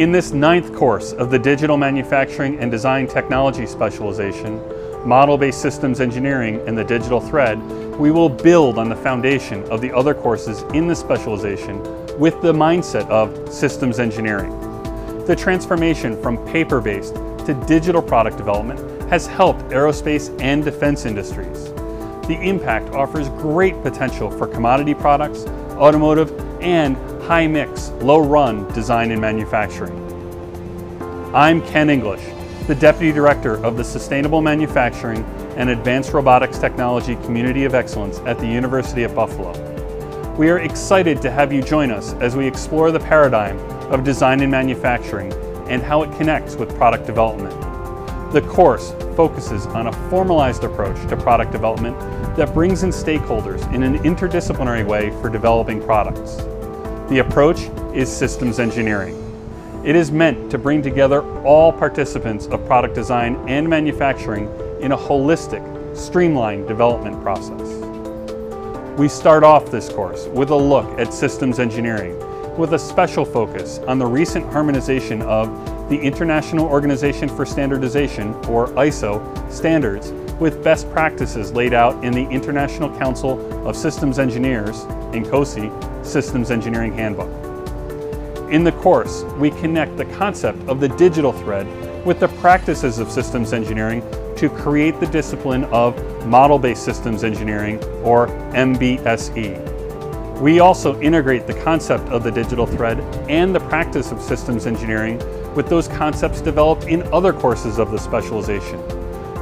In this ninth course of the Digital Manufacturing and Design Technology specialization, Model-Based Systems Engineering and the Digital Thread, we will build on the foundation of the other courses in the specialization with the mindset of systems engineering. The transformation from paper-based to digital product development has helped aerospace and defense industries. The impact offers great potential for commodity products, automotive, and high-mix, low-run design and manufacturing. I'm Ken English, the Deputy Director of the Sustainable Manufacturing and Advanced Robotics Technology Community of Excellence at the University of Buffalo. We are excited to have you join us as we explore the paradigm of design and manufacturing and how it connects with product development. The course focuses on a formalized approach to product development that brings in stakeholders in an interdisciplinary way for developing products. The approach is systems engineering. It is meant to bring together all participants of product design and manufacturing in a holistic, streamlined development process. We start off this course with a look at systems engineering with a special focus on the recent harmonization of the International Organization for Standardization, or ISO, standards with best practices laid out in the International Council of Systems Engineers, INCOSE, Systems Engineering Handbook. In the course, we connect the concept of the digital thread with the practices of systems engineering to create the discipline of Model-Based Systems Engineering, or MBSE. We also integrate the concept of the digital thread and the practice of systems engineering with those concepts developed in other courses of the specialization,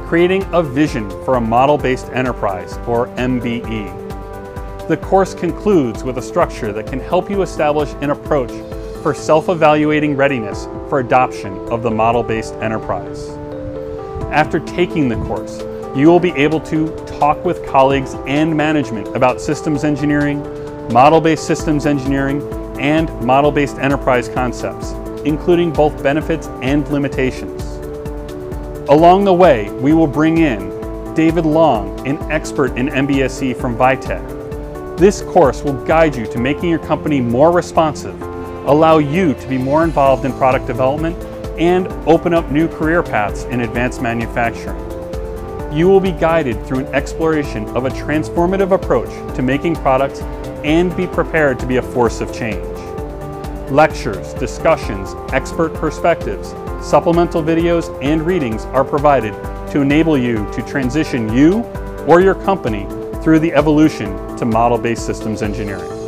creating a vision for a model-based enterprise, or MBE. The course concludes with a structure that can help you establish an approach for self-evaluating readiness for adoption of the model-based enterprise. After taking the course, you will be able to talk with colleagues and management about systems engineering, model-based systems engineering, and model-based enterprise concepts, including both benefits and limitations. Along the way, we will bring in David Long, an expert in MBSE from Vitech. This course will guide you to making your company more responsive, allow you to be more involved in product development, and open up new career paths in advanced manufacturing. You will be guided through an exploration of a transformative approach to making products and be prepared to be a force of change. Lectures, discussions, expert perspectives, supplemental videos, and readings are provided to enable you to transition you or your company through the evolution to model-based systems engineering.